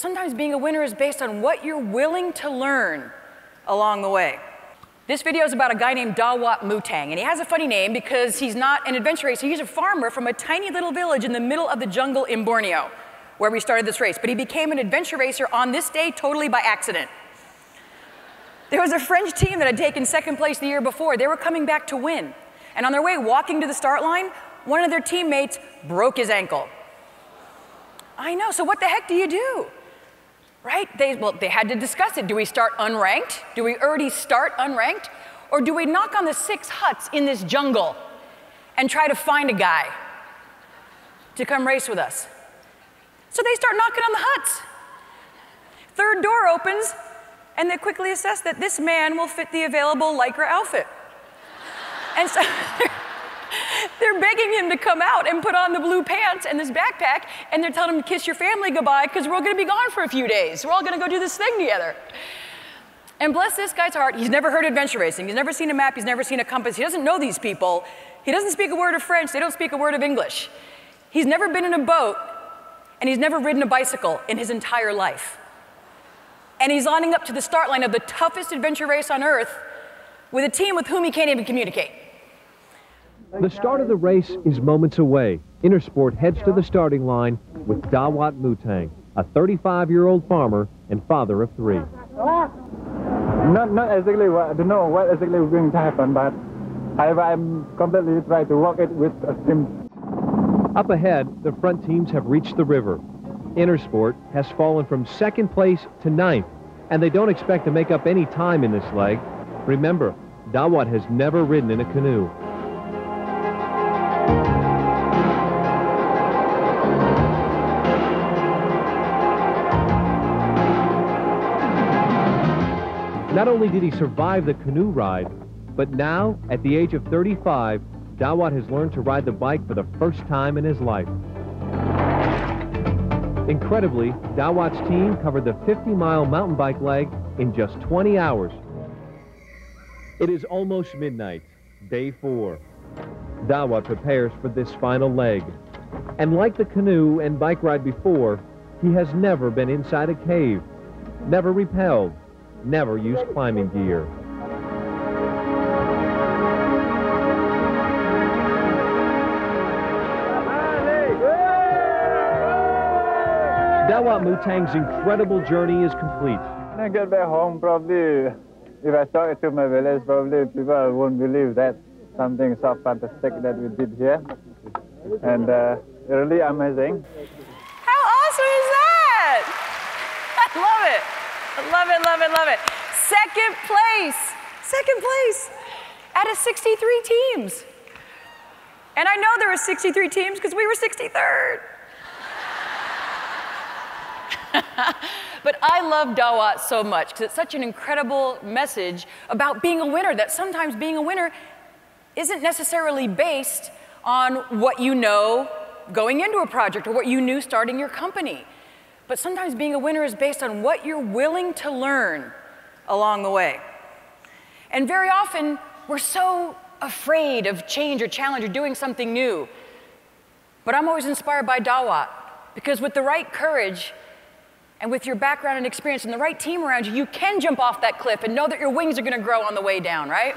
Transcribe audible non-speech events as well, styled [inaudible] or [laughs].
sometimes being a winner is based on what you're willing to learn along the way. This video is about a guy named Dawat Mutang, and he has a funny name because he's not an adventure racer. He's a farmer from a tiny little village in the middle of the jungle in Borneo, where we started this race. But he became an adventure racer on this day totally by accident. There was a French team that had taken second place the year before. They were coming back to win. And on their way walking to the start line, one of their teammates broke his ankle. I know, so what the heck do you do? Right? They, well, they had to discuss it. Do we start unranked? Do we already start unranked? Or do we knock on the six huts in this jungle and try to find a guy to come race with us? So they start knocking on the huts. Third door opens, and they quickly assess that this man will fit the available Lycra outfit. And so [laughs] they're begging him to come out and put on the blue pants and this backpack, and they're telling him to kiss your family goodbye because we're all going to be gone for a few days. We're all going to go do this thing together. And bless this guy's heart, he's never heard adventure racing. He's never seen a map, he's never seen a compass. He doesn't know these people. He doesn't speak a word of French, they don't speak a word of English. He's never been in a boat, and he's never ridden a bicycle in his entire life. And he's lining up to the start line of the toughest adventure race on earth with a team with whom he can't even communicate. The start of the race is moments away. Intersport heads to the starting line with Dawat Mutang, a 35-year-old farmer and father of three. Not, not exactly what, I don't know what exactly is going to happen, but I, I'm completely trying to work it with a team. Up ahead, the front teams have reached the river. Intersport has fallen from second place to ninth, and they don't expect to make up any time in this leg. Remember, Dawat has never ridden in a canoe. Not only did he survive the canoe ride, but now, at the age of 35, Dawat has learned to ride the bike for the first time in his life. Incredibly, Dawat's team covered the 50-mile mountain bike leg in just 20 hours. It is almost midnight, day four. Dawat prepares for this final leg. And like the canoe and bike ride before, he has never been inside a cave, never rappelled, never use climbing gear. Dawat Mutang's incredible journey is complete. When I get back home, probably, if I talk it to my village, probably people won't believe that something so fantastic that we did here. And uh, really amazing. How awesome is that? [laughs] I love it. I love it, love it, love it. Second place, second place out of 63 teams. And I know there were 63 teams because we were 63rd. [laughs] but I love Dawat so much because it's such an incredible message about being a winner, that sometimes being a winner isn't necessarily based on what you know going into a project or what you knew starting your company. But sometimes being a winner is based on what you're willing to learn along the way. And very often, we're so afraid of change or challenge or doing something new. But I'm always inspired by Dawat because with the right courage and with your background and experience and the right team around you, you can jump off that cliff and know that your wings are going to grow on the way down, right?